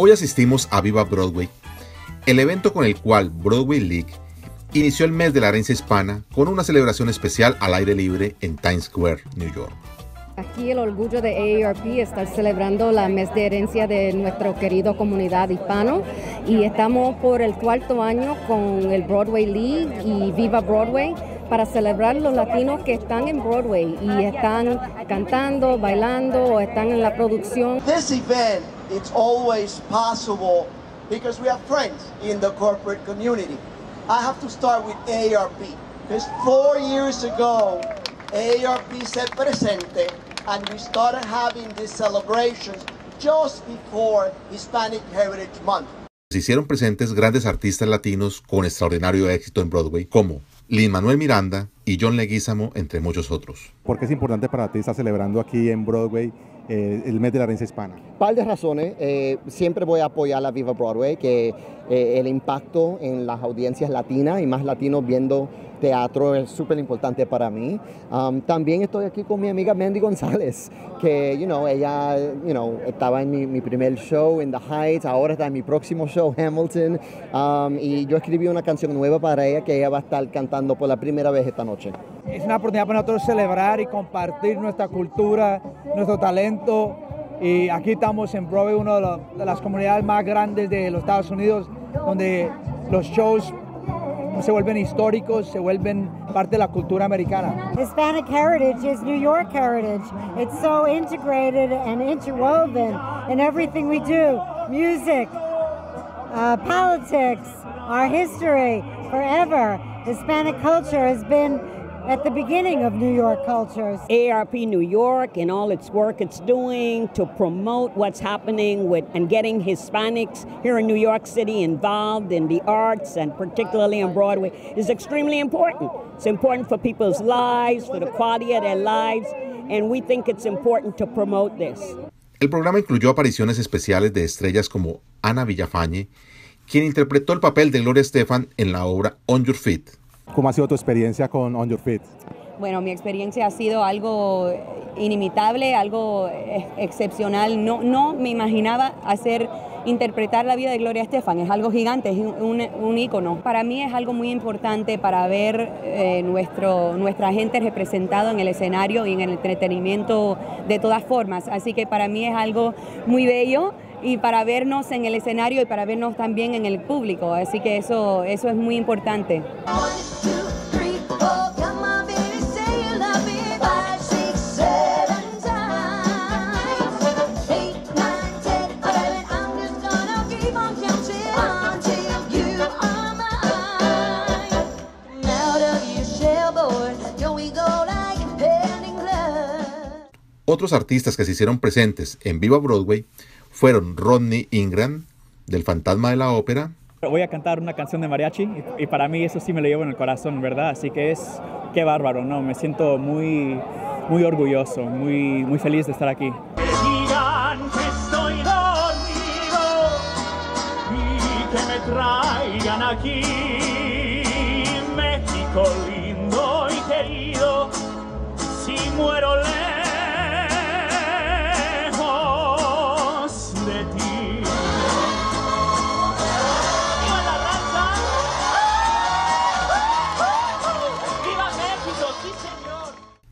Hoy asistimos a Viva Broadway, el evento con el cual Broadway League inició el mes de la herencia hispana con una celebración especial al aire libre en Times Square, New York. Aquí el orgullo de AARP estar celebrando la mes de herencia de nuestra querido comunidad hispano y estamos por el cuarto año con el Broadway League y Viva Broadway para celebrar los latinos que están en Broadway y están cantando, bailando o están en la producción. This event it's always possible because we have friends in the corporate community. I have to start with AARP because four years ago AARP said presente and we started having these celebrations just before Hispanic Heritage Month. Se hicieron presentes grandes artistas latinos con extraordinario éxito en Broadway, como Lin Manuel Miranda y John Leguizamo, entre muchos otros. ¿Por qué es importante para ti estar celebrando aquí en Broadway eh, el mes de la herencia hispana? Par de razones. Eh, siempre voy a apoyar la Viva Broadway, que eh, el impacto en las audiencias latinas y más latinos viendo teatro es súper importante para mí. Um, también estoy aquí con mi amiga Mandy González, que, you know, ella, you know, estaba en mi, mi primer show en The Heights, ahora está en mi próximo show, Hamilton, um, y yo escribí una canción nueva para ella que ella va a estar cantando por la primera vez esta noche. Es una oportunidad para nosotros celebrar y compartir nuestra cultura, nuestro talento. Y aquí estamos en Broadway, una de, de las comunidades más grandes de los Estados Unidos, donde los shows se vuelven históricos, se vuelven parte de la cultura americana. Hispanic heritage is New York heritage. It's so integrated and interwoven in everything we do music, uh, politics, our history, forever. Hispanic culture has been at the beginning of New York cultures. AARP New York and all its work it's doing to promote what's happening with and getting Hispanics here in New York City involved in the arts and particularly on Broadway is extremely important. It's important for people's lives, for the quality of their lives, and we think it's important to promote this. El programa incluyó apariciones especiales de estrellas como Ana Villafañe, quien interpretó el papel de Gloria Estefan en la obra On Your Feet. ¿Cómo ha sido tu experiencia con On Your Feet? Bueno, mi experiencia ha sido algo inimitable, algo excepcional. No, no me imaginaba hacer interpretar la vida de Gloria Estefan. Es algo gigante, es un, un ícono. Para mí es algo muy importante para ver eh, nuestro, nuestra gente representado en el escenario y en el entretenimiento de todas formas. Así que para mí es algo muy bello y para vernos en el escenario y para vernos también en el público. Así que eso, eso es muy importante. Otros artistas que se hicieron presentes en Viva Broadway fueron Rodney Ingram, del Fantasma de la Ópera, Voy a cantar una canción de mariachi y, y para mí eso sí me lo llevo en el corazón, ¿verdad? Así que es, qué bárbaro, ¿no? Me siento muy, muy orgulloso, muy, muy feliz de estar aquí. digan que estoy dormido y que me traigan aquí. México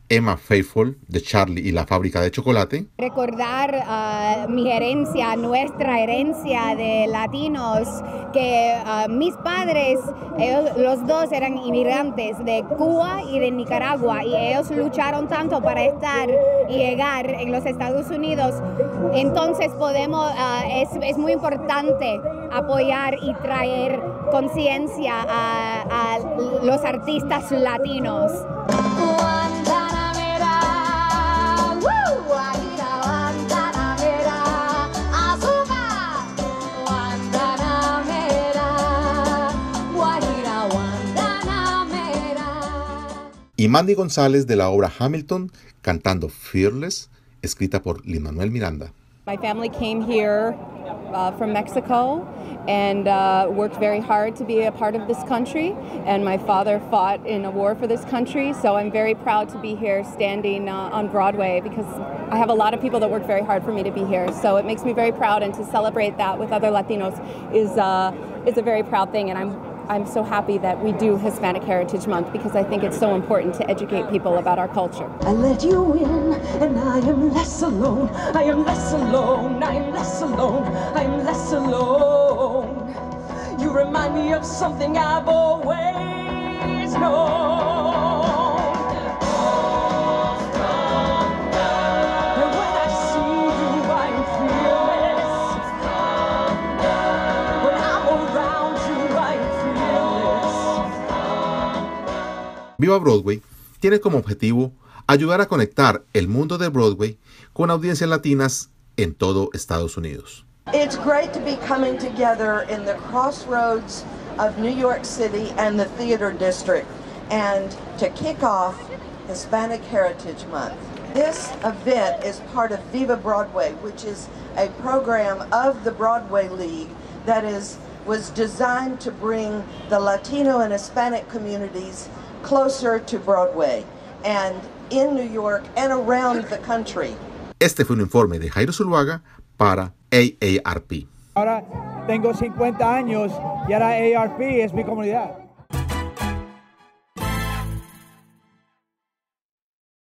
Emma Faithful, de Charlie y la Fábrica de Chocolate, recordar ah, mi herencia, nuestra herencia de latinos, que ah, mis padres, ellos, los dos eran inmigrantes de Cuba y de Nicaragua y ellos lucharon tanto para estar y llegar en los Estados Unidos. Entonces podemos, ah, es, es muy importante apoyar y traer conciencia a, a los artistas latinos. Y Mandy González de la obra Hamilton cantando Fearless, escrita por Lin Manuel Miranda. My family came here uh, from Mexico and uh, worked very hard to be a part of this country. And my father fought in a war for this country, so I'm very proud to be here standing uh, on Broadway because I have a lot of people that work very hard for me to be here. So it makes me very proud, and to celebrate that with other Latinos is uh, is a very proud thing. And I'm I'm so happy that we do Hispanic Heritage Month because I think it's so important to educate people about our culture. I let you in, and I am less alone. I am less alone. I am less alone. I am less alone. You remind me of something I've always known. Viva Broadway tiene como objetivo ayudar a conectar el mundo de Broadway con audiencias latinas en todo Estados Unidos. It's great to be coming together in the crossroads of New York City and the theater district and to kick off Hispanic Heritage Month. This event is part of Viva Broadway, which is a program of the Broadway League that is was designed to bring the Latino and Hispanic communities closer to Broadway and in New York and around the country. Este fue un informe de Jairo Zuluaga para AARP. Ahora tengo 50 años y ahora ARP es mi comunidad.